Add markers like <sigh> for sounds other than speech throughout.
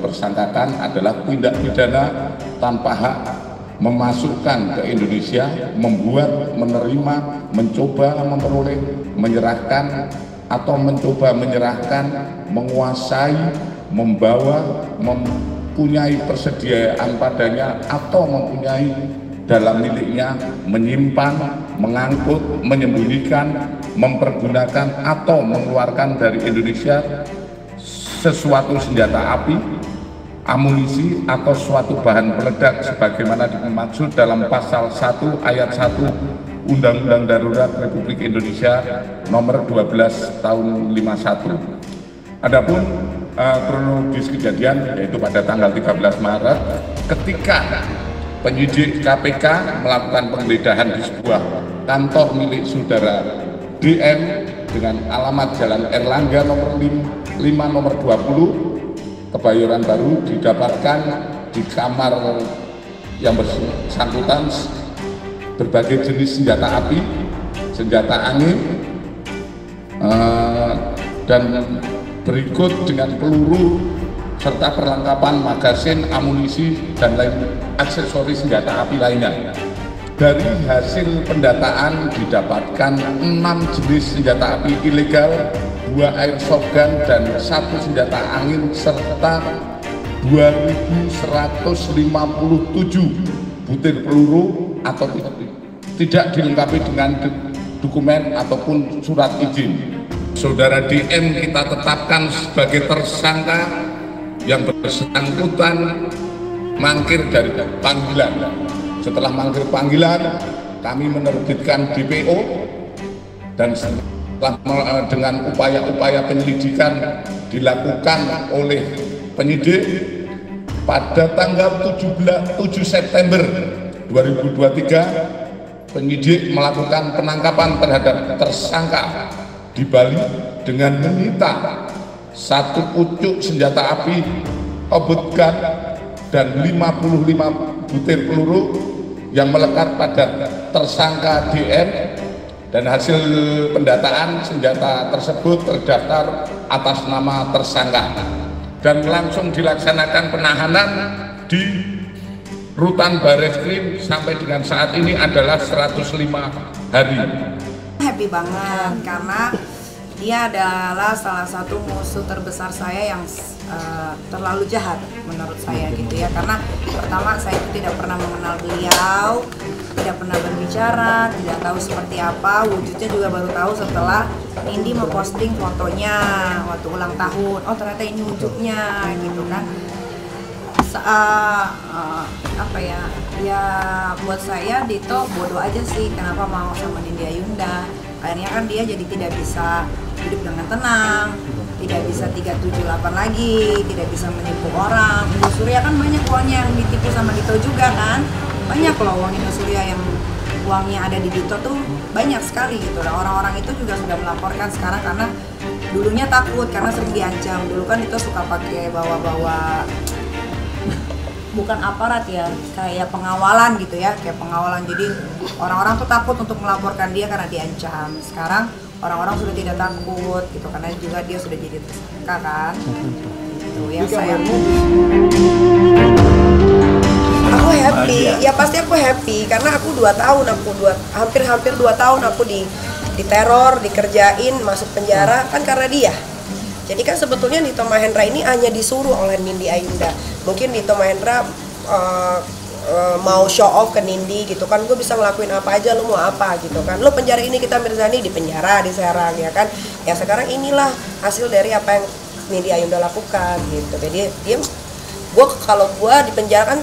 tersangkakan adalah tindak pidana tanpa hak memasukkan ke Indonesia, membuat, menerima, mencoba memperoleh, menyerahkan atau mencoba menyerahkan, menguasai, membawa, mempunyai persediaan padanya atau mempunyai dalam miliknya menyimpan, mengangkut, menyembunyikan, mempergunakan atau mengeluarkan dari Indonesia sesuatu senjata api amunisi atau suatu bahan peledak sebagaimana dimaksud dalam pasal 1 ayat 1 Undang-Undang Darurat Republik Indonesia nomor 12 tahun 51. Adapun uh, kronologis kejadian yaitu pada tanggal 13 Maret ketika penyidik KPK melakukan penggeledahan di sebuah kantor milik saudara DM dengan alamat Jalan Erlangga nomor 5, 5 nomor 20 Kebayoran Baru didapatkan di kamar yang bersangkutan berbagai jenis senjata api, senjata angin, uh, dan berikut dengan peluru serta perlengkapan magasin, amunisi, dan lain aksesoris senjata api lainnya. Dari hasil pendataan didapatkan enam jenis senjata api ilegal dua airsoft gun dan satu senjata angin serta 2157 butir peluru atau tidak dilengkapi dengan dokumen ataupun surat izin. Saudara DM kita tetapkan sebagai tersangka yang bersangkutan mangkir dari panggilan. Setelah mangkir panggilan, kami menerbitkan DPO dan Eh, dengan upaya-upaya penyelidikan dilakukan oleh penyidik pada tanggal 17 7 September 2023 penyidik melakukan penangkapan terhadap tersangka di Bali dengan menyita satu pucuk senjata api obot gun dan 55 butir peluru yang melekat pada tersangka DN dan hasil pendataan senjata tersebut terdaftar atas nama tersangka dan langsung dilaksanakan penahanan di rutan Bareskrim sampai dengan saat ini adalah 105 hari. Happy banget karena dia adalah salah satu musuh terbesar saya yang uh, terlalu jahat menurut saya gitu ya karena pertama saya itu tidak pernah mengenal beliau tidak pernah berbicara, tidak tahu seperti apa, wujudnya juga baru tahu setelah Indi memposting fotonya waktu ulang tahun. Oh ternyata ini wujudnya gitu kan. Sa uh, uh, apa ya? Ya buat saya Dito bodoh aja sih kenapa mau sama Nindi Ayunda. Akhirnya kan dia jadi tidak bisa hidup dengan tenang, tidak bisa 378 lagi, tidak bisa menipu orang. Ibu Surya kan banyak uangnya yang ditipu sama Dito juga kan. Banyak loh uang Indosuria yang uangnya ada di Dito tuh banyak sekali gitu. Lah orang-orang itu juga sudah melaporkan sekarang karena dulunya takut karena sering diancam. Dulu kan itu suka pakai bawa-bawa bukan aparat ya kayak pengawalan gitu ya kayak pengawalan. Jadi orang-orang tuh takut untuk melaporkan dia karena diancam. Sekarang orang-orang sudah tidak takut gitu karena juga dia sudah jadi tersangka kan. Itu yang saya aku happy. Ya pasti aku happy karena aku dua tahun aku dua hampir hampir dua tahun aku di di teror dikerjain masuk penjara kan karena dia. Jadi kan sebetulnya Dito Mahendra ini hanya disuruh oleh Nindi Ayunda mungkin Dito Mahendra uh, mau show off ke Nindi gitu kan gue bisa ngelakuin apa aja lu mau apa gitu kan. Lu penjara ini kita Mirzani di penjara di Serang ya kan. Ya sekarang inilah hasil dari apa yang Nindi Ayunda lakukan gitu. Jadi dia gue kalau gue di penjara kan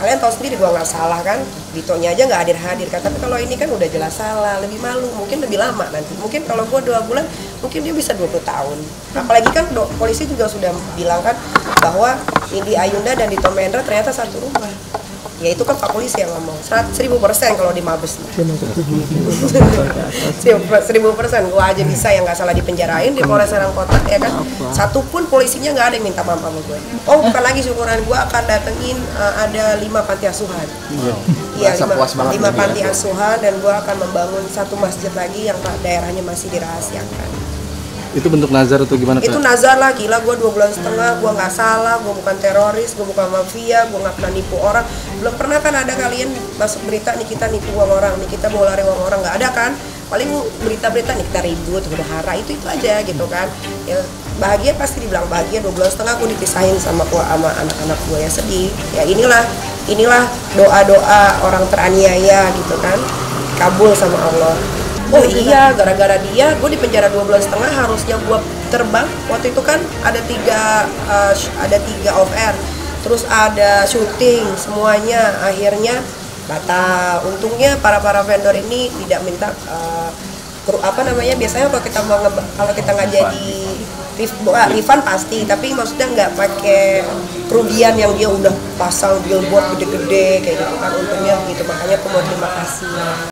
kalian tahu sendiri gue nggak salah kan. Ditonya aja nggak hadir hadir kan. Tapi kalau ini kan udah jelas salah lebih malu mungkin lebih lama nanti. Mungkin kalau gue dua bulan mungkin dia bisa 20 tahun. Apalagi kan polisi juga sudah bilang kan bahwa Indi Ayunda dan Dito Mendra ternyata satu rumah. Ya itu kan Pak Polisi yang ngomong. Seribu persen kalau di Mabes. <laughs> Seribu persen. Gua aja bisa yang nggak salah dipenjarain di Polres Serang Kota ya kan? Satu pun polisinya nggak ada yang minta maaf sama gue oh bukan lagi syukuran gua akan datengin uh, ada lima panti asuhan. Iya lima, lima panti asuhan dan gua akan membangun satu masjid lagi yang daerahnya masih dirahasiakan Itu bentuk nazar atau gimana itu nazar lah gila gue dua bulan setengah gue nggak salah gue bukan teroris gue bukan mafia gue nggak pernah nipu orang. Belum pernah kan ada kalian masuk berita nih kita nipu uang orang nih kita mau lari uang orang nggak ada kan? Paling berita-berita nih kita ribut udah hara itu itu aja gitu kan. Ya bahagia pasti dibilang bahagia dua bulan setengah aku dipisahin sama gua sama anak-anak gue ya sedih. Ya inilah inilah doa-doa orang teraniaya gitu kan. Kabul sama Allah Oh iya, gara-gara dia, gue di penjara dua bulan setengah harusnya gue terbang. Waktu itu kan ada tiga, uh, ada tiga off air, terus ada syuting, semuanya akhirnya batal. Untungnya para para vendor ini tidak minta uh, kru- apa namanya biasanya kalau kita mau kalau kita nggak jadi ah, refund pasti, tapi maksudnya nggak pakai kerugian yang dia udah pasang billboard gede-gede kayak gitu kan. Untungnya gitu, makanya aku mau terima kasih.